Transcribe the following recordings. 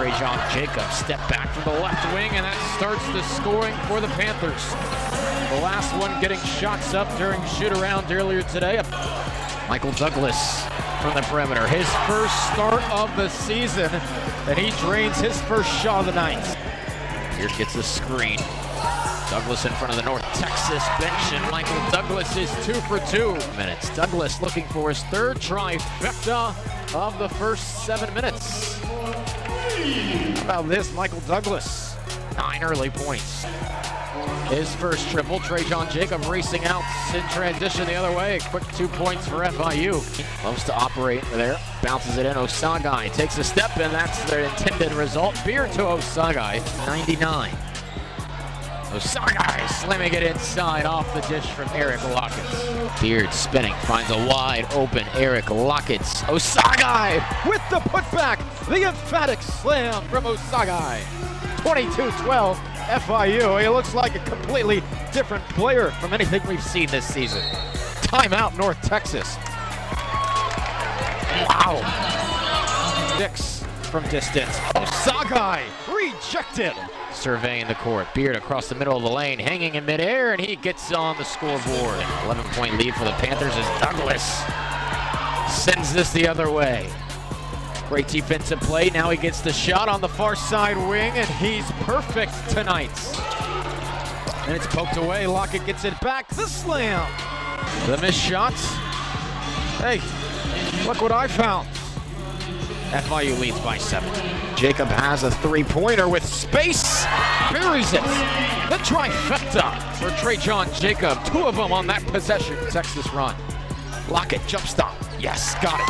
Trajan Jacobs step back from the left wing, and that starts the scoring for the Panthers. The last one getting shots up during shoot around earlier today. Michael Douglas from the perimeter. His first start of the season, and he drains his first shot of the night. Here gets a screen. Douglas in front of the North Texas bench, and Michael Douglas is two for two minutes. Douglas looking for his third trifecta of the first seven minutes. How about this, Michael Douglas? Nine early points. His first triple, Trajan Jacob racing out in transition the other way. Quick two points for FIU. Loves to operate there, bounces it in. Osaghae takes a step, and that's the intended result. Beard to Osaghae, 99. Osaghae slamming it inside off the dish from Eric Lockets. Beard spinning, finds a wide open Eric Lockets. Osaghae with the putback. The emphatic slam from Osaghae. 22-12 FIU. He looks like a completely different player from anything we've seen this season. Timeout North Texas. Wow. Six from distance. Osaghae rejected. Surveying the court. Beard across the middle of the lane, hanging in midair, and he gets on the scoreboard. 11 point lead for the Panthers as Douglas sends this the other way. Great defensive play. Now he gets the shot on the far side wing, and he's perfect tonight. And it's poked away. Lockett gets it back. The slam. The missed shots. Hey, look what I found. FIU leads by seven. Jacob has a three-pointer with space. Buries it. The trifecta for Trey John Jacob. Two of them on that possession. Texas run. Lockett, jump stop. Yes, got it.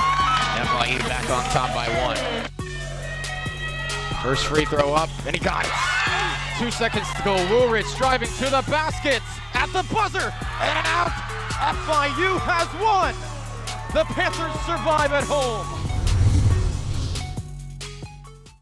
FIU back on top by one. First free throw up, and he got it. Two seconds to go. Woolridge driving to the basket at the buzzer and out. FIU has won. The Panthers survive at home.